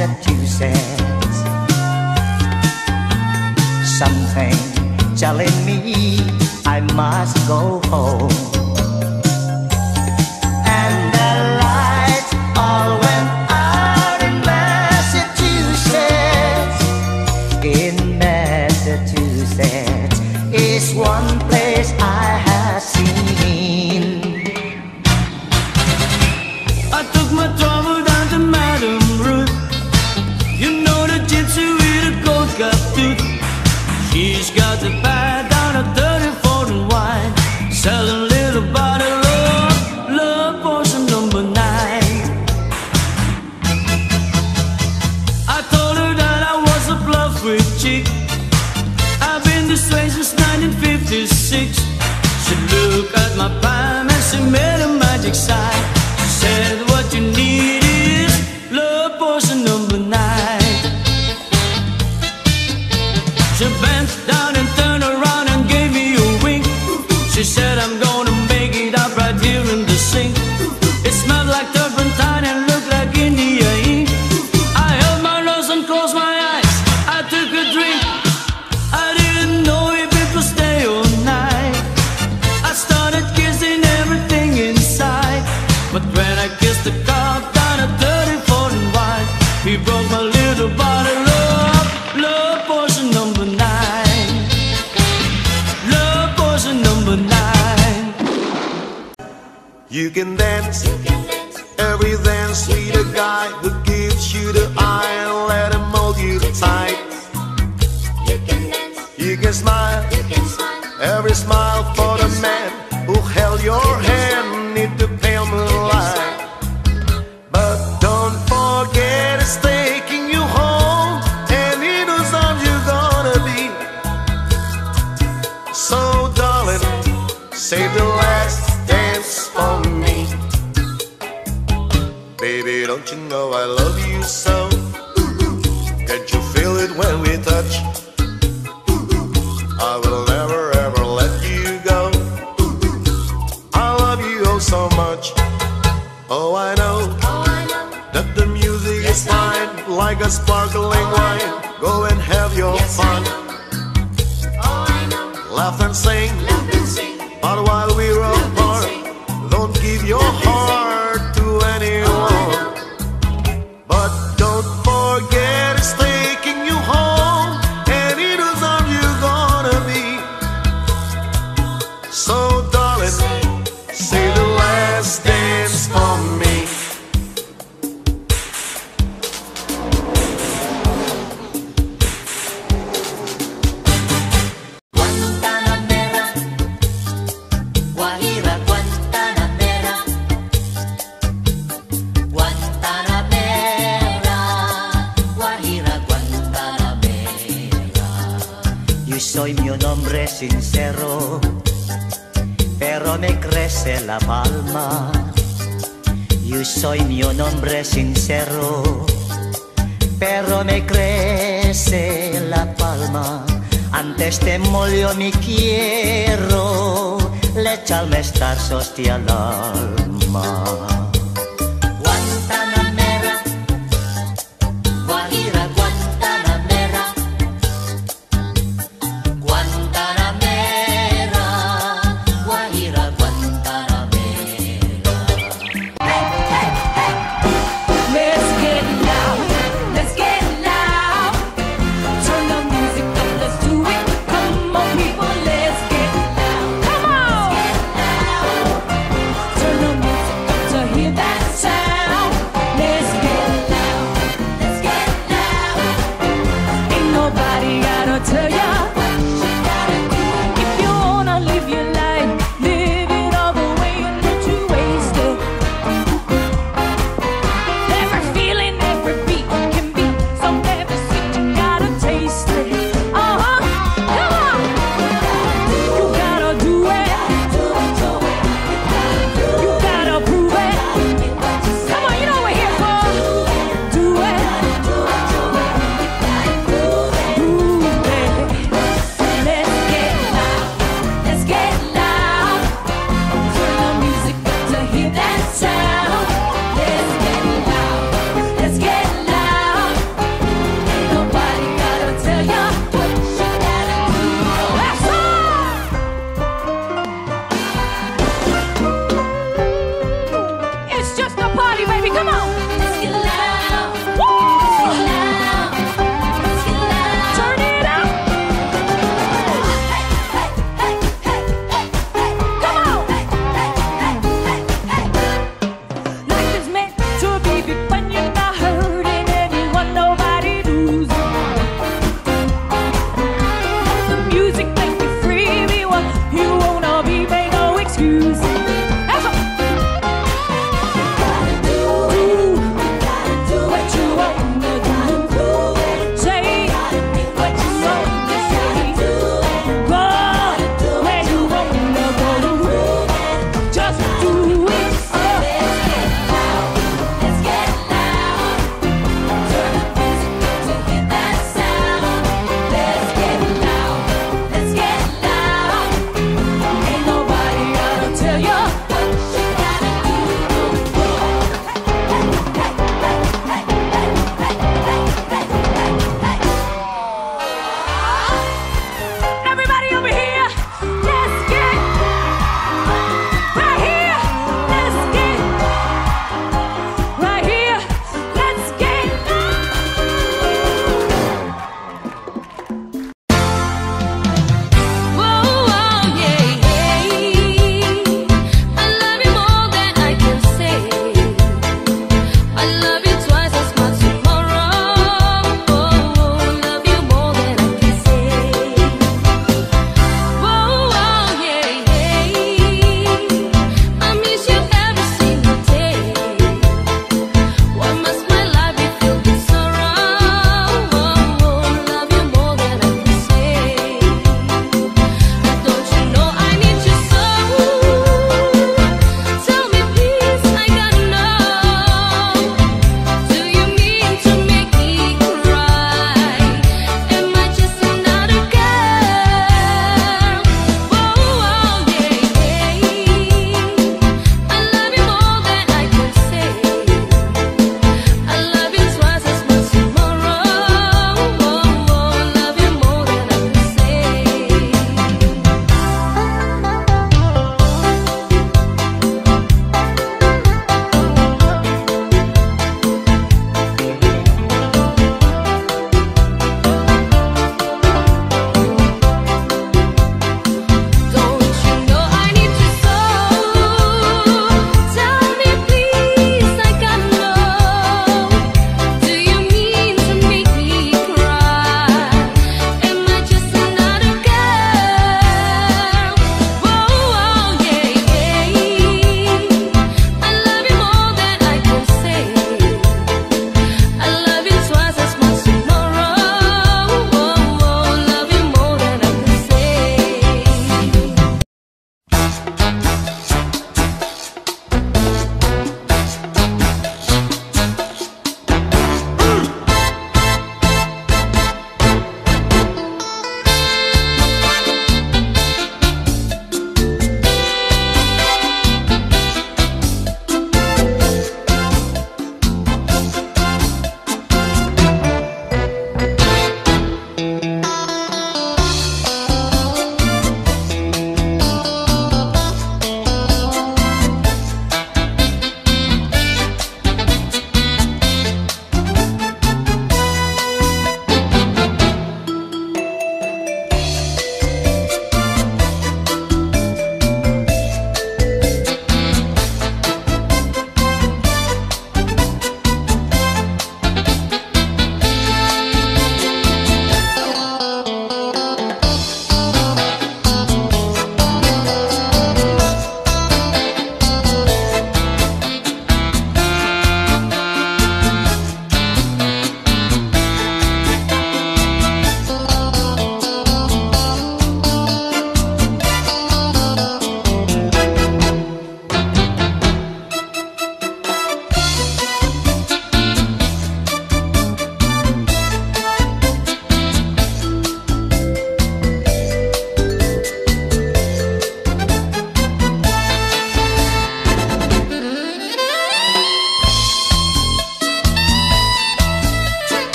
Massachusetts. Something telling me I must go home. excited. sparkling wine. Go and have your yes, fun. Oh, Laugh and sing. Celestial.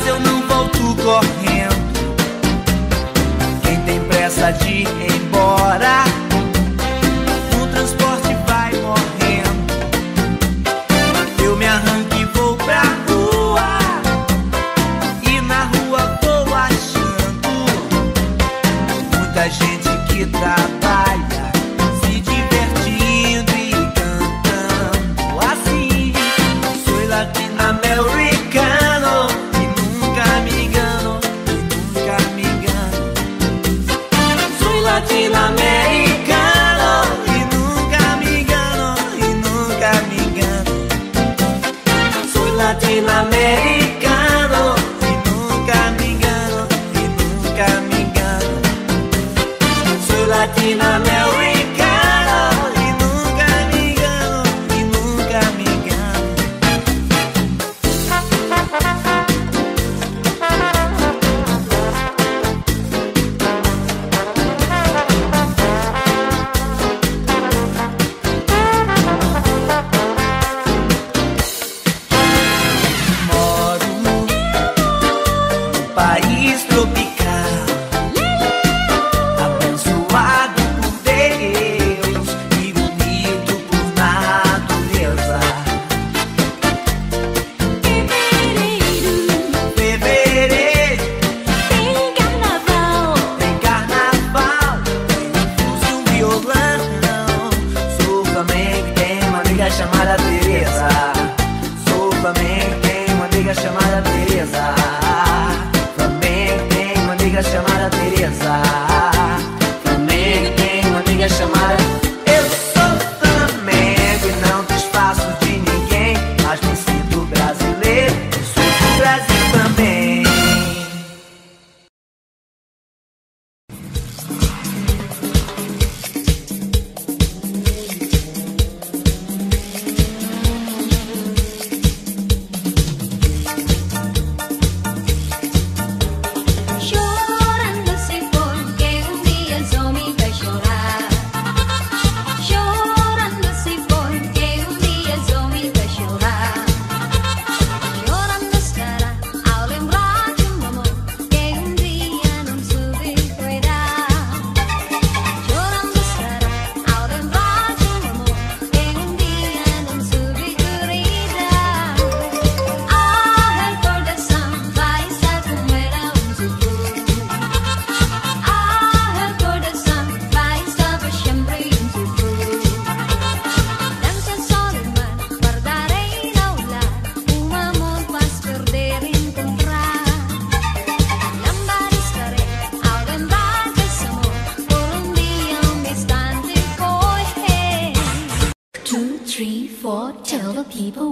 mas eu não volto correndo. Quem tem pressa de ir embora, o transporte vai morrendo. Eu me arranco e vou pra rua, e na rua vou achando muita gente que tá.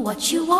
what you want.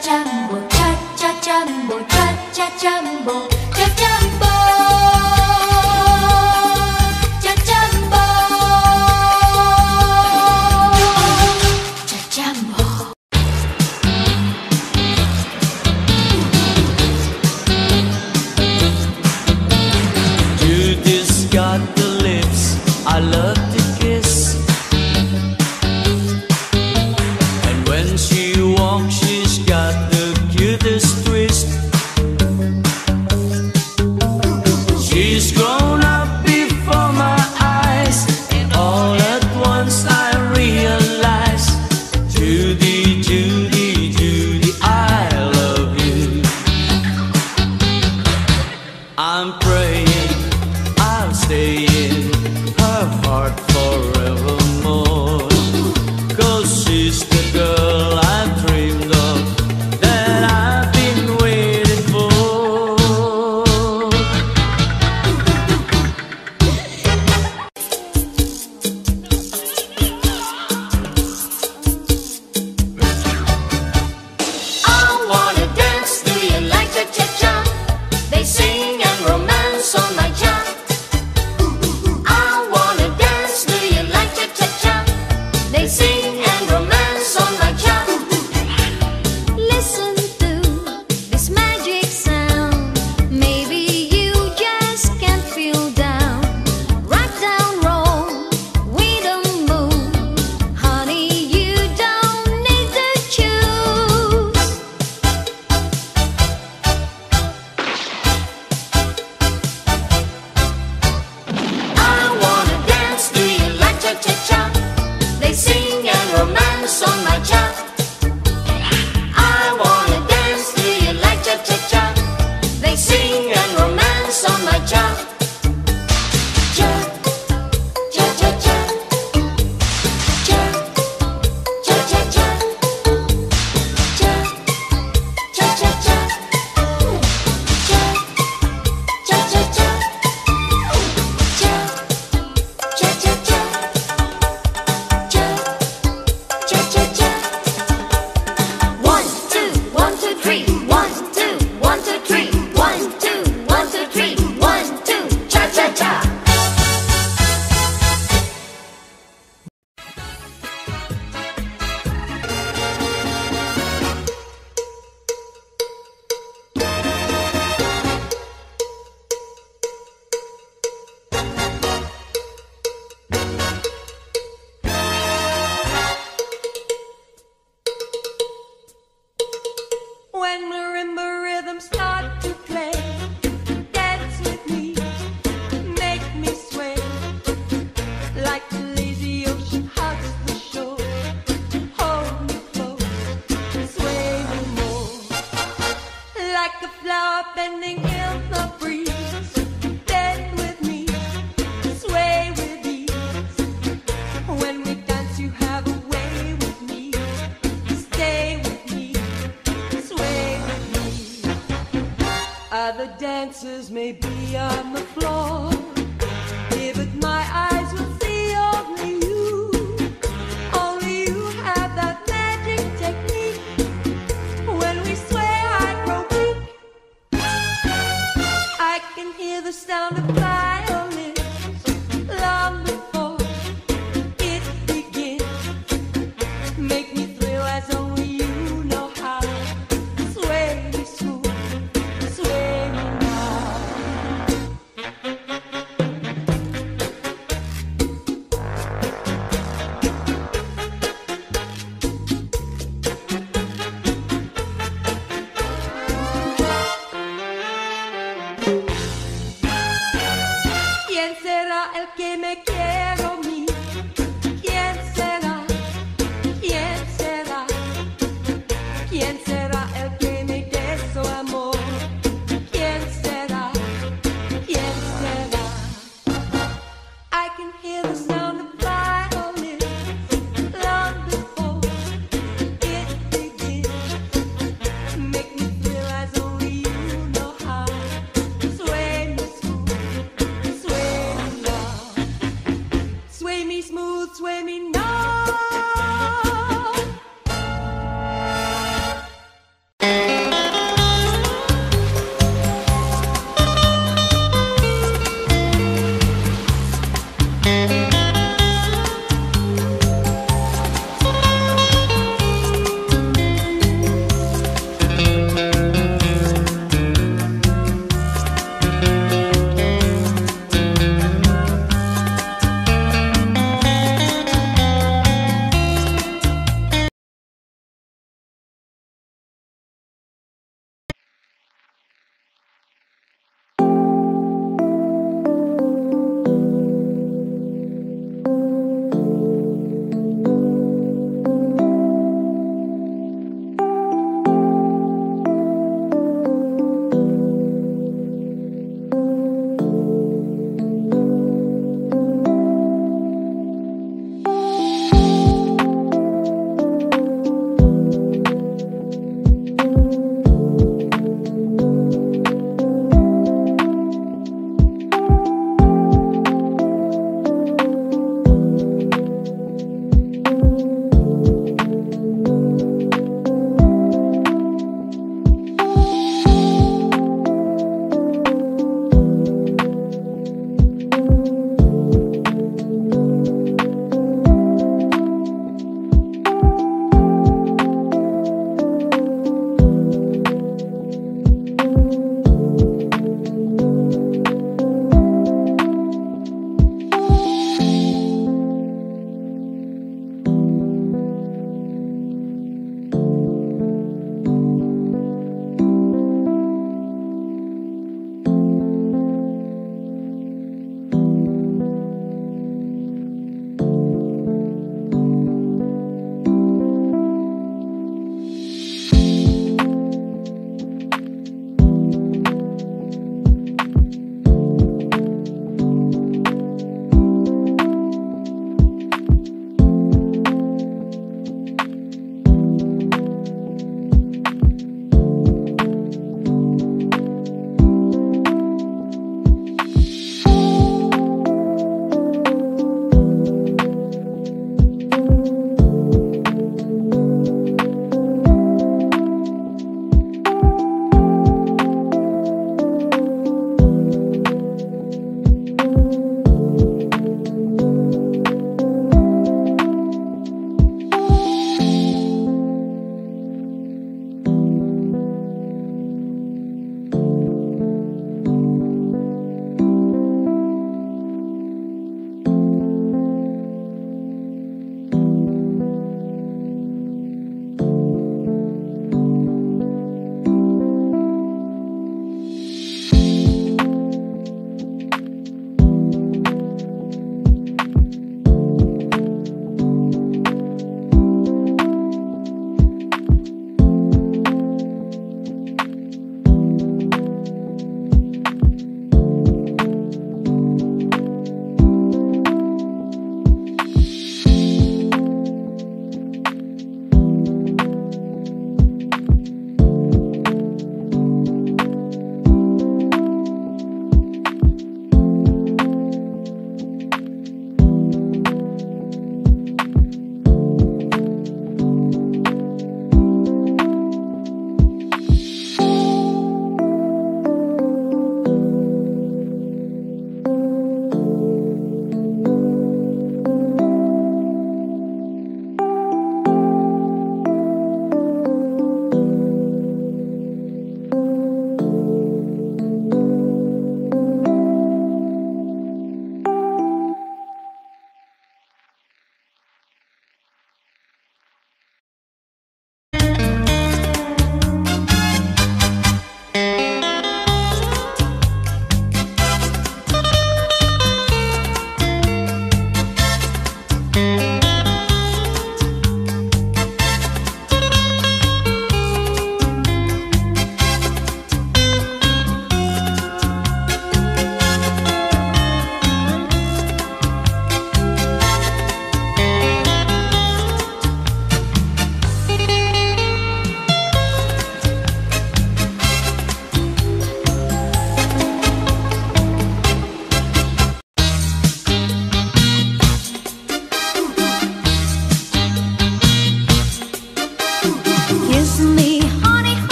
Cha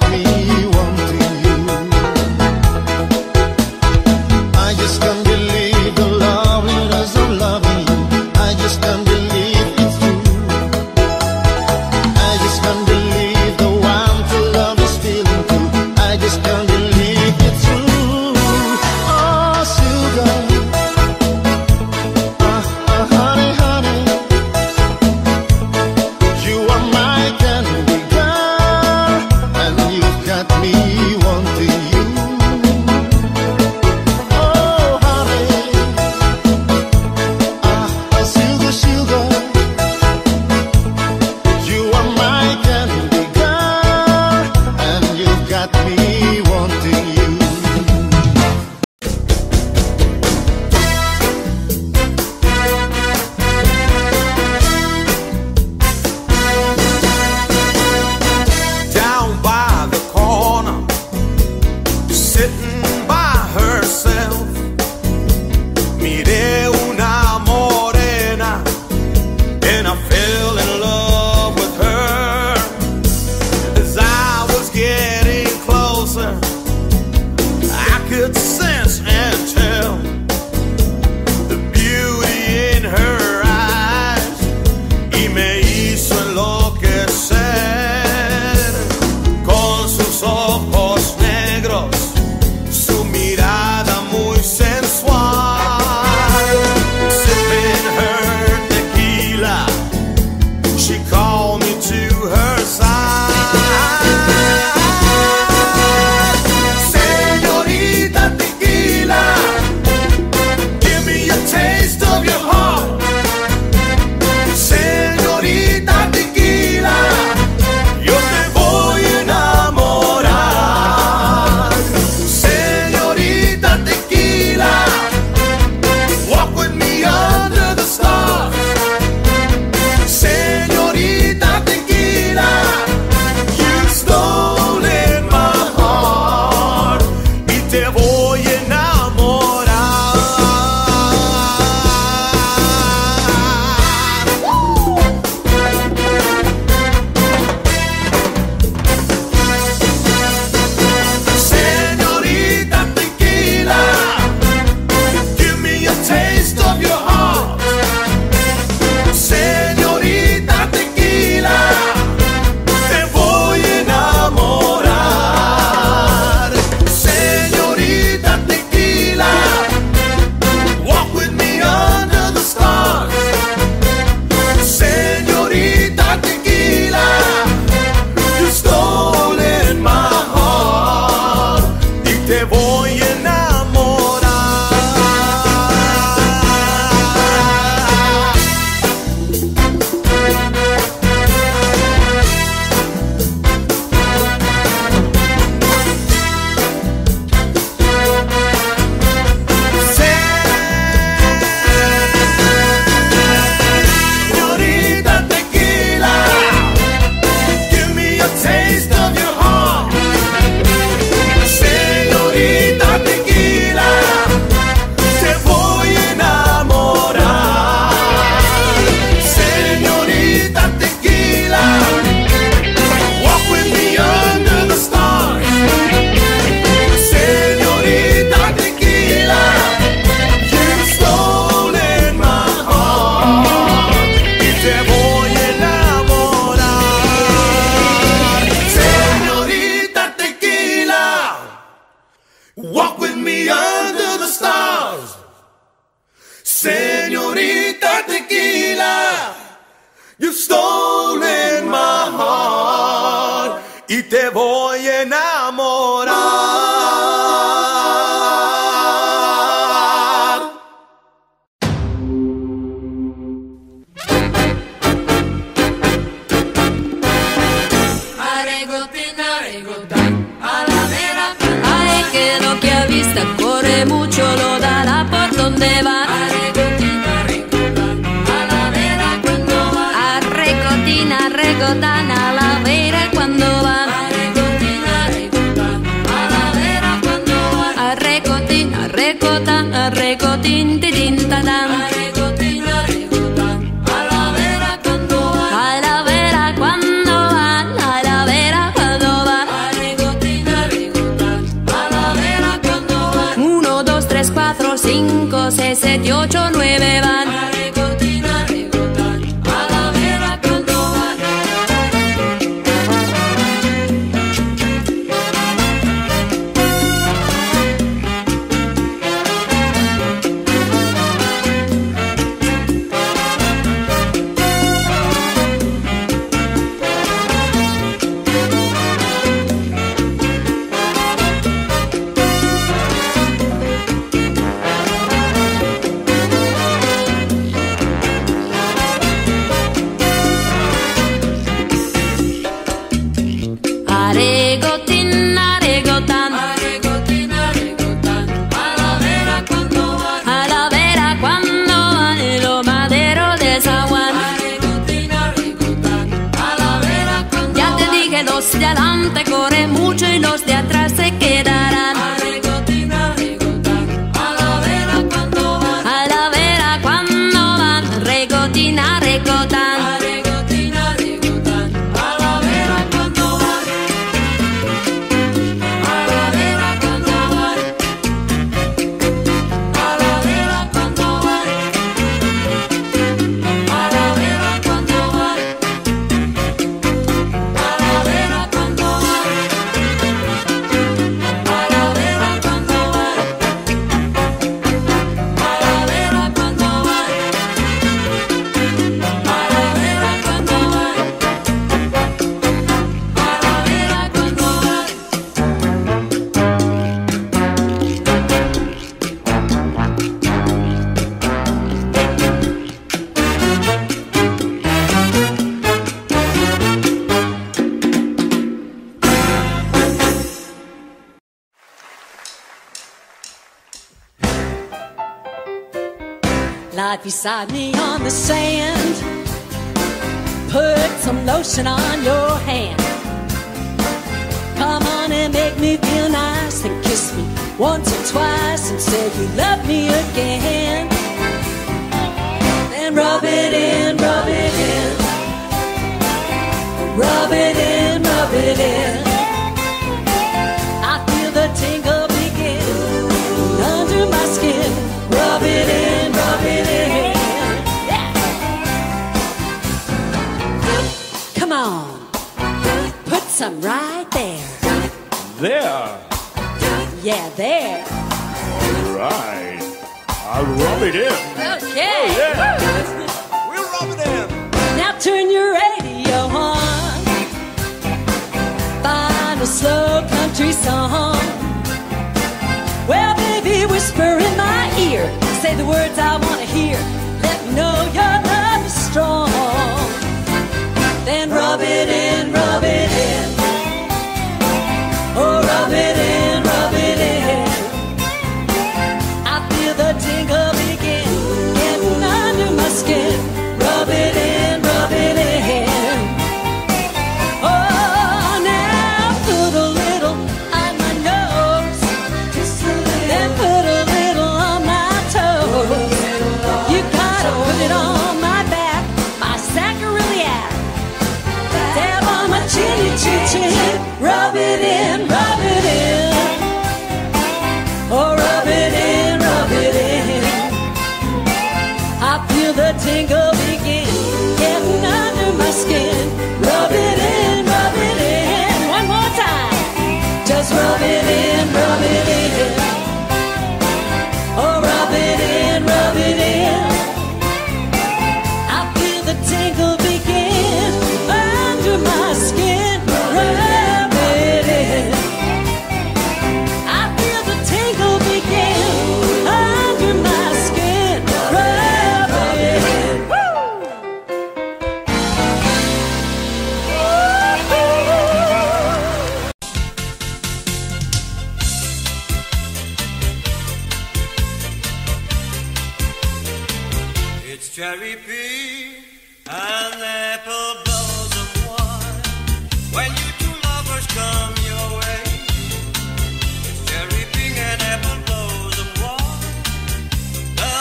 at me. A la vera cuando van, a la vera cuando van, a la vera cuando van, a la vera cuando van, uno, dos, tres, cuatro, cinco, seis, siete, ocho, nueve van. some lotion on your hand. Come on and make me feel nice and kiss me once or twice and say you love me again. Then rub it in, rub it in. Rub it in, rub it in. some right there. There. Yeah, there. All right. I'll rub it in. Okay. Oh, yeah. we'll rub it in. Now turn your radio on. Find a slow country song. Well, baby, whisper in my ear. Say the words I want to hear. Let me know your love is strong. Then rub it in, rub it coming in. cherry pie and apple blossom wine. When you two lovers come your way, cherry pie and apple blossom wine. The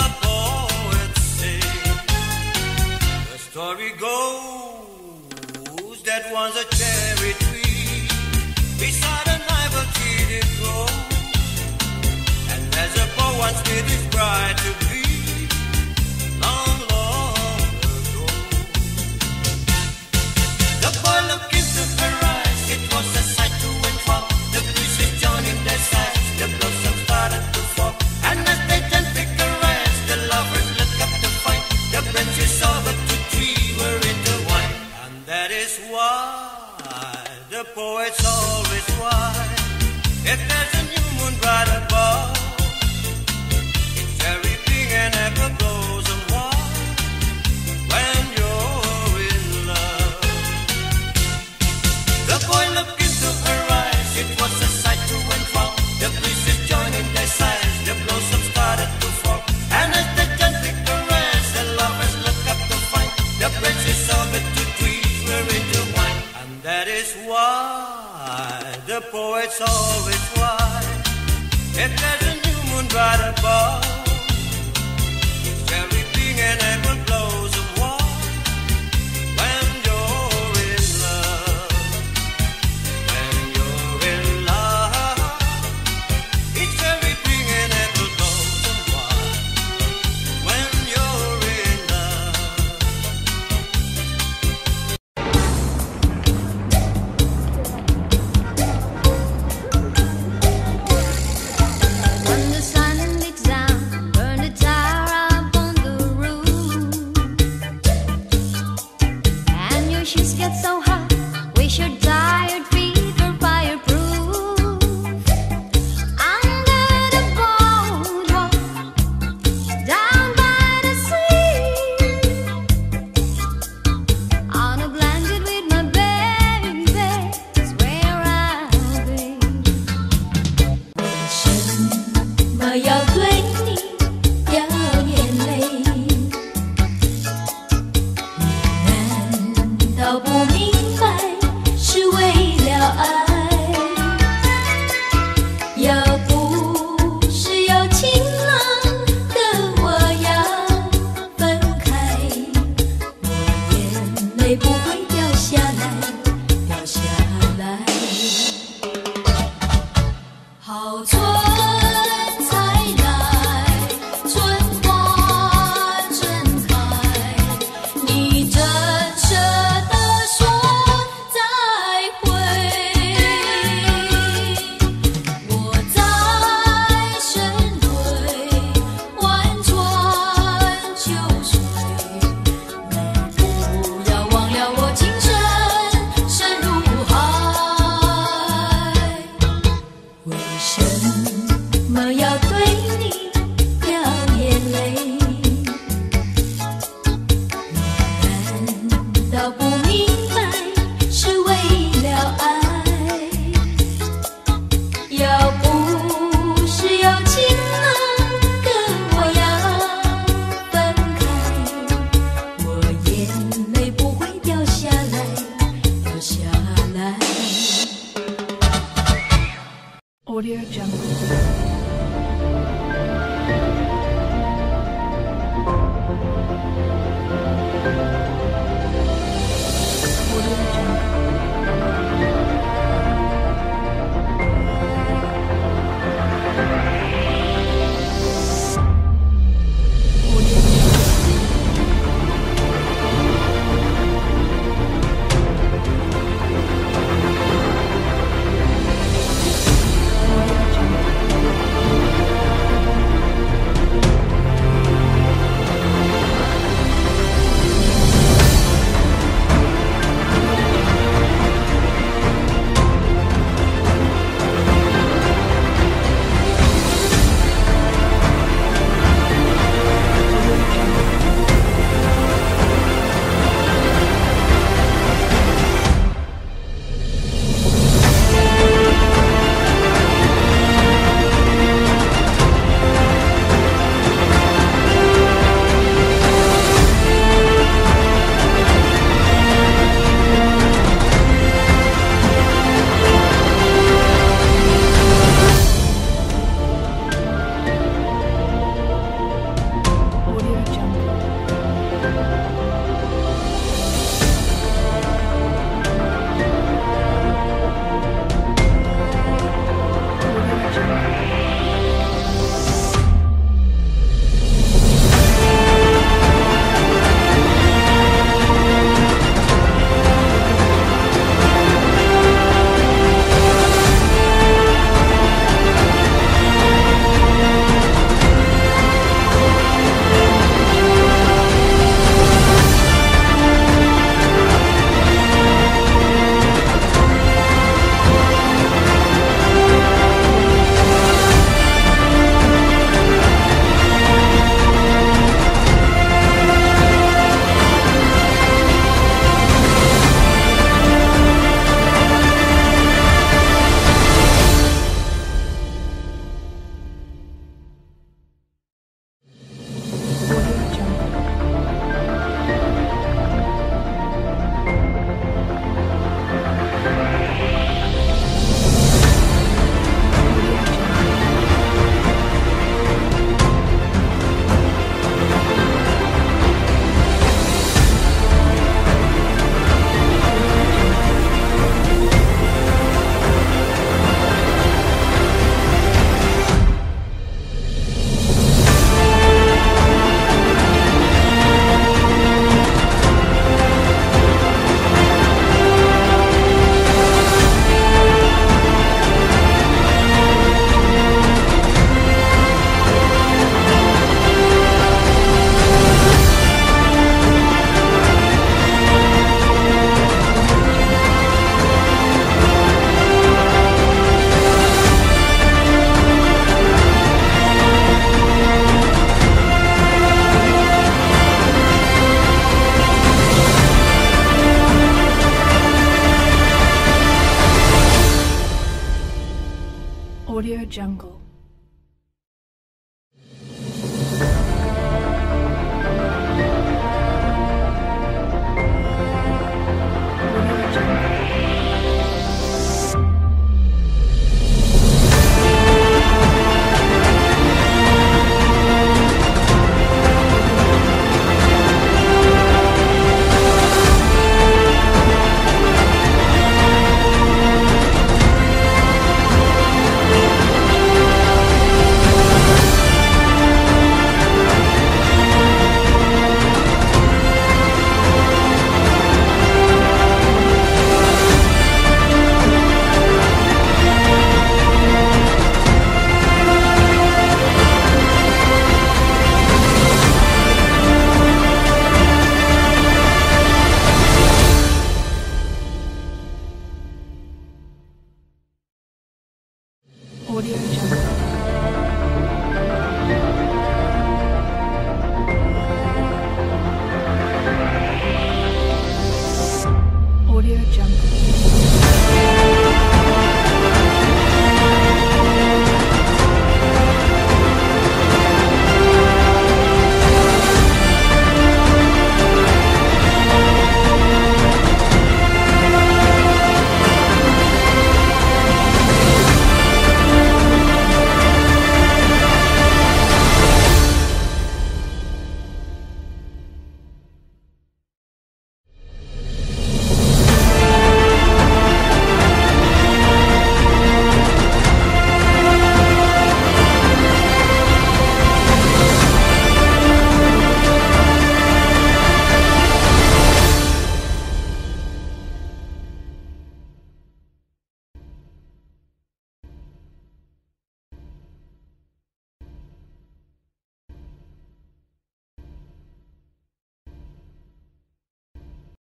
the story goes that once a cherry tree beside an ivy tree did grow, and as a poet's did bride to be. it's always right if there's a new moon right above. always why if there's a new moon right above.